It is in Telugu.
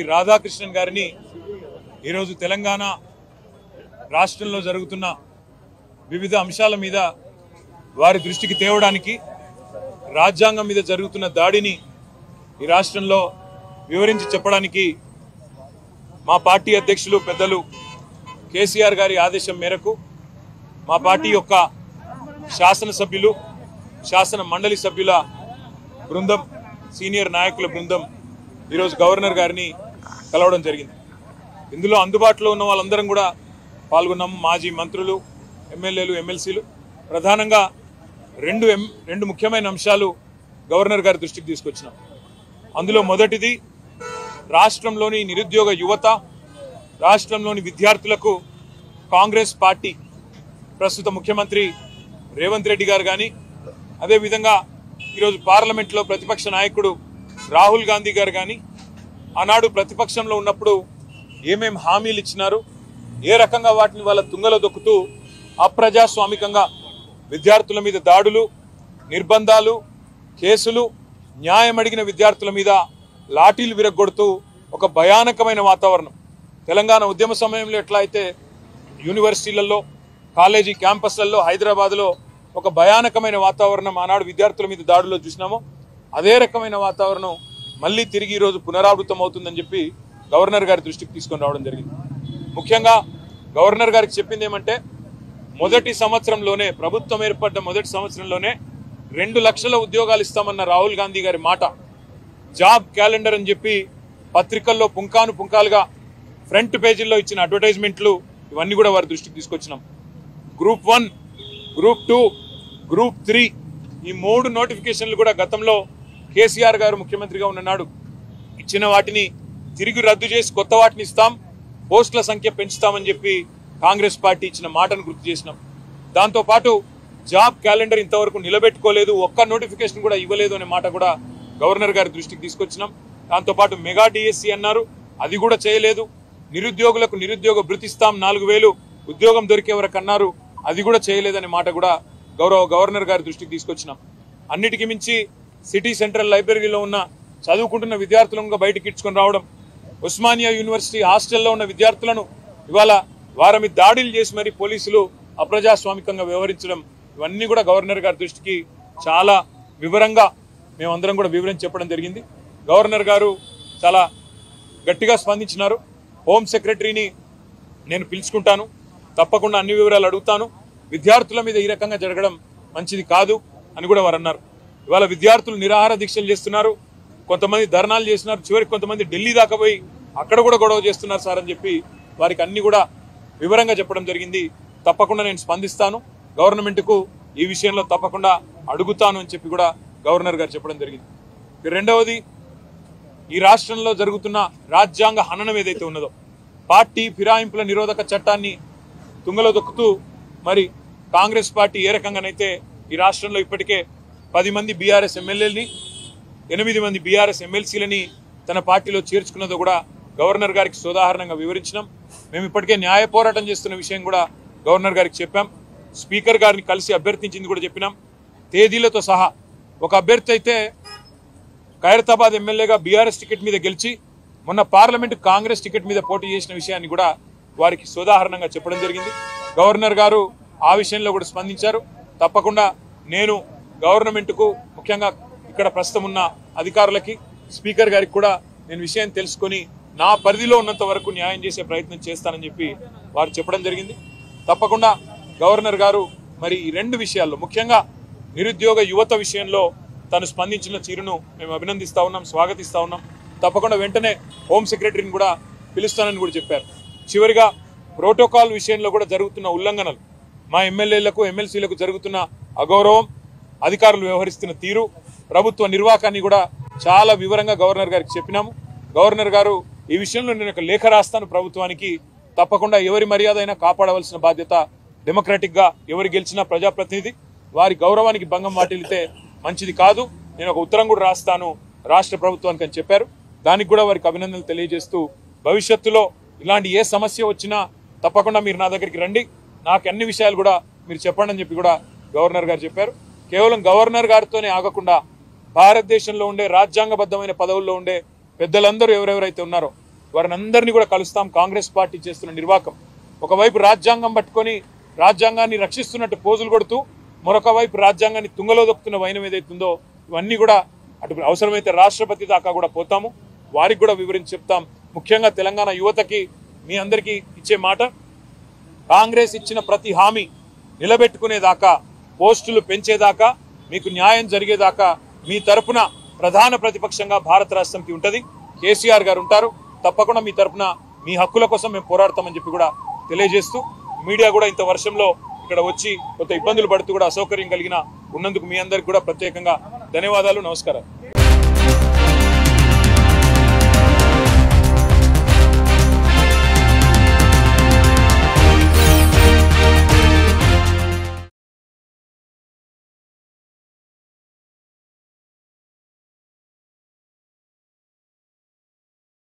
శ్రీ రాధాకృష్ణన్ గారిని ఈరోజు తెలంగాణ రాష్ట్రంలో జరుగుతున్న వివిధ అంశాల మీద వారి దృష్టికి తేవడానికి రాజ్యాంగం మీద జరుగుతున్న దాడిని ఈ రాష్ట్రంలో వివరించి చెప్పడానికి మా పార్టీ అధ్యక్షులు పెద్దలు కేసీఆర్ గారి ఆదేశం మేరకు మా పార్టీ యొక్క శాసనసభ్యులు శాసన మండలి సభ్యుల బృందం సీనియర్ నాయకుల బృందం ఈరోజు గవర్నర్ గారిని కలవడం జరిగింది. ఇందులో అందుబాటులో ఉన్న వాళ్ళందరం కూడా పాల్గొన్నాము మాజీ మంత్రులు ఎమ్మెల్యేలు ఎమ్మెల్సీలు. ప్రధానంగా రెండు ఎం రెండు ముఖ్యమైన అంశాలు గవర్నర్ గారి దృష్టికి తీసుకొచ్చినాం. అందులో మొదటిది రాష్ట్రంలోని నిరుద్యోగ యువత రాష్ట్రంలోని విద్యార్థులకు కాంగ్రెస్ పార్టీ ప్రస్తుత ముఖ్యమంత్రి రేవంత్ రెడ్డి గారు కానీ అదేవిధంగా ఈరోజు పార్లమెంట్లో ప్రతిపక్ష నాయకుడు రాహుల్ గాంధీ గారు కానీ ఆనాడు ప్రతిపక్షంలో ఉన్నప్పుడు ఏమేం హామీలు ఇచ్చినారు? ఏ రకంగా వాటిని వాళ్ళ తుంగలో దొక్కుతూ అప్రజాస్వామికంగా విద్యార్థుల మీద దాడులు నిర్బంధాలు కేసులు న్యాయం అడిగిన విద్యార్థుల మీద లాఠీలు విరగొడుతూ ఒక భయానకమైన వాతావరణం. తెలంగాణ ఉద్యమ సమయంలో ఎట్లా అయితే యూనివర్సిటీలలో కాలేజీ క్యాంపస్లలో హైదరాబాద్లో ఒక భయానకమైన వాతావరణం ఆనాడు విద్యార్థుల మీద దాడుల్లో చూసినామో అదే రకమైన వాతావరణం మళ్ళీ తిరిగి ఈరోజు పునరావృతం అవుతుందని చెప్పి గవర్నర్ గారి దృష్టికి తీసుకొని రావడం జరిగింది. ముఖ్యంగా గవర్నర్ గారికి చెప్పింది ఏమంటే మొదటి సంవత్సరంలోనే ప్రభుత్వం ఏర్పడ్డ మొదటి సంవత్సరంలోనే రెండు లక్షల ఉద్యోగాలు ఇస్తామన్న రాహుల్ గాంధీ గారి మాట జాబ్ క్యాలెండర్ అని చెప్పి పత్రికల్లో పుంకాను పుంకాలుగా ఫ్రంట్ పేజీల్లో ఇచ్చిన అడ్వర్టైజ్మెంట్లు ఇవన్నీ కూడా వారి దృష్టికి తీసుకొచ్చినాం. Group one group two group three ఈ మూడు నోటిఫికేషన్లు కూడా గతంలో కేసీఆర్ గారు ముఖ్యమంత్రిగా ఉన్ననాడు ఇచ్చిన వాటిని తిరిగి రద్దు చేసి కొత్త వాటిని ఇస్తాం పోస్టుల సంఖ్య పెంచుతామని చెప్పి కాంగ్రెస్ పార్టీ ఇచ్చిన మాటను గుర్తు చేసినాం. దాంతోపాటు జాబ్ క్యాలెండర్ ఇంతవరకు నిలబెట్టుకోలేదు ఒక్క నోటిఫికేషన్ కూడా ఇవ్వలేదు అనే మాట కూడా గవర్నర్ గారి దృష్టికి తీసుకొచ్చినాం. దాంతోపాటు మెగా డిఎస్సి అన్నారు అది కూడా చేయలేదు. నిరుద్యోగులకు నిరుద్యోగ భృతిస్తాం నాలుగు వేలు ఉద్యోగం దొరికే వరకు అన్నారు అది కూడా చేయలేదనే మాట కూడా గౌరవ గవర్నర్ గారి దృష్టికి తీసుకొచ్చినాం. అన్నిటికీ మించి సిటీ సెంట్రల్ లైబ్రరీలో ఉన్న చదువుకుంటున్న విద్యార్థులను బయటకి ఇచ్చుకొని రావడం ఉస్మానియా యూనివర్సిటీ హాస్టల్లో ఉన్న విద్యార్థులను ఇవాళ వారమి దాడులు చేసి మరి పోలీసులు అప్రజాస్వామికంగా వ్యవహరించడం ఇవన్నీ కూడా గవర్నర్ గారి దృష్టికి చాలా వివరంగా మేమందరం కూడా వివరించి చెప్పడం జరిగింది. గవర్నర్ గారు చాలా గట్టిగా స్పందించినారు. హోమ్ సెక్రటరీని నేను పిలుచుకుంటాను. తప్పకుండా అన్ని వివరాలు అడుగుతాను. విద్యార్థుల మీద ఈ రకంగా జరగడం మంచిది కాదు అని కూడా వారు అన్నారు ఇవాళ విద్యార్థులు నిరాహార దీక్షలు చేస్తున్నారు. కొంతమంది ధర్నాలు చేస్తున్నారు. చివరికి కొంతమంది ఢిల్లీ దాకా పోయి అక్కడ కూడా గొడవ చేస్తున్నారు సార్ అని చెప్పి వారికి అన్ని కూడా వివరంగా చెప్పడం జరిగింది. తప్పకుండా నేను స్పందిస్తాను. గవర్నమెంట్కు ఈ విషయంలో తప్పకుండా అడుగుతాను అని చెప్పి కూడా గవర్నర్ గారు చెప్పడం జరిగింది. రెండవది ఈ రాష్ట్రంలో జరుగుతున్న రాజ్యాంగ హననం ఏదైతే ఉన్నదో పార్టీ ఫిరాయింపుల నిరోధక చట్టాన్ని తుంగలో దొక్కుతూ మరి కాంగ్రెస్ పార్టీ ఏ రకంగానైతే ఈ రాష్ట్రంలో ఇప్పటికే పది మంది బీఆర్ఎస్ ఎమ్మెల్యేలని ఎనిమిది మంది బీఆర్ఎస్ ఎమ్మెల్సీలని తన పార్టీలో చేర్చుకున్నదో కూడా గవర్నర్ గారికి సోదాహరణంగా వివరించినాం. మేము ఇప్పటికే న్యాయ పోరాటం చేస్తున్న విషయం కూడా గవర్నర్ గారికి చెప్పాం. స్పీకర్ గారిని కలిసి అభ్యర్థించింది కూడా చెప్పినాం. తేదీలతో సహా ఒక అభ్యర్థి అయితే ఖైరతాబాద్ ఎమ్మెల్యేగా బీఆర్ఎస్ టికెట్ మీద గెలిచి మొన్న పార్లమెంట్ కాంగ్రెస్ టికెట్ మీద పోటీ చేసిన విషయాన్ని కూడా వారికి సోదాహరణంగా చెప్పడం జరిగింది. గవర్నర్ గారు ఆ విషయంలో కూడా స్పందించారు. తప్పకుండా నేను గవర్నమెంట్కు ముఖ్యంగా ఇక్కడ ప్రస్తుతం ఉన్న అధికారులకి స్పీకర్ గారికి కూడా నేను విషయాన్ని తెలుసుకొని నా పరిధిలో ఉన్నంత వరకు న్యాయం చేసే ప్రయత్నం చేస్తానని చెప్పి వారు చెప్పడం జరిగింది. తప్పకుండా గవర్నర్ గారు మరి ఈ రెండు విషయాల్లో ముఖ్యంగా నిరుద్యోగ యువత విషయంలో తను స్పందించిన తీరును మేము అభినందిస్తా ఉన్నాం స్వాగతిస్తా ఉన్నాం. తప్పకుండా వెంటనే హోమ్ సెక్రటరీని కూడా పిలుస్తానని కూడా చెప్పారు. చివరిగా ప్రోటోకాల్ విషయంలో కూడా జరుగుతున్న ఉల్లంఘనలు మా ఎమ్మెల్యేలకు ఎమ్మెల్సీలకు జరుగుతున్న అగౌరవం అధికారులు వ్యవహరిస్తున్న తీరు ప్రభుత్వ నిర్వాహకాన్ని కూడా చాలా వివరంగా గవర్నర్ గారికి చెప్పినాము. గవర్నర్ గారు ఈ విషయంలో నేను ఒక లేఖ రాస్తాను ప్రభుత్వానికి. తప్పకుండా ఎవరి మర్యాద అయినా కాపాడవలసిన బాధ్యత డెమోక్రటిక్గా ఎవరు గెలిచినా ప్రజాప్రతినిధి. వారి గౌరవానికి భంగం వాటిల్లితే మంచిది కాదు. నేను ఒక ఉత్తరం కూడా రాస్తాను రాష్ట్ర ప్రభుత్వానికి అని చెప్పారు. దానికి కూడా వారికి అభినందనలు తెలియజేస్తూ భవిష్యత్తులో ఇలాంటి ఏ సమస్య వచ్చినా తప్పకుండా మీరు నా దగ్గరికి రండి. నాకు అన్ని విషయాలు కూడా మీరు చెప్పండి అని చెప్పి కూడా గవర్నర్ గారు చెప్పారు. కేవలం గవర్నర్ గారితోనే ఆగకుండా భారతదేశంలో ఉండే రాజ్యాంగబద్ధమైన పదవుల్లో ఉండే పెద్దలందరూ ఎవరెవరైతే ఉన్నారో వారిని అందరినీ కూడా కలుస్తాం. కాంగ్రెస్ పార్టీ చేస్తున్న నిర్వాకం. ఒకవైపు రాజ్యాంగం పట్టుకొని రాజ్యాంగాన్ని రక్షిస్తున్నట్టు పోజులు కొడుతూ మరొక వైపు రాజ్యాంగాన్ని తుంగలో దొక్కుతున్న వైనం ఏదైతుందో ఇవన్నీ కూడా అటు అవసరమైతే రాష్ట్రపతి దాకా కూడా పోతాము. వారికి కూడా వివరించి చెప్తాం. ముఖ్యంగా తెలంగాణ యువతకి మీ అందరికీ ఇచ్చే మాట కాంగ్రెస్ ఇచ్చిన ప్రతి హామీ నిలబెట్టుకునేదాకా పోస్టులు పెంచేదాకా మీకు న్యాయం జరిగేదాకా మీ తరపున ప్రధాన ప్రతిపక్షంగా భారత రాష్ట్రంకి ఉంటుంది. కేసీఆర్ గారు ఉంటారు. తప్పకుండా మీ తరపున మీ హక్కుల కోసం మేము పోరాడతామని చెప్పి కూడా తెలియజేస్తూ మీడియా కూడా ఇంత వర్షంలో ఇక్కడ వచ్చి కొంత ఇబ్బందులు పడుతూ కూడా అసౌకర్యం కలిగిన ఉన్నందుకు మీ అందరికి కూడా ప్రత్యేకంగా ధన్యవాదాలు నమస్కారం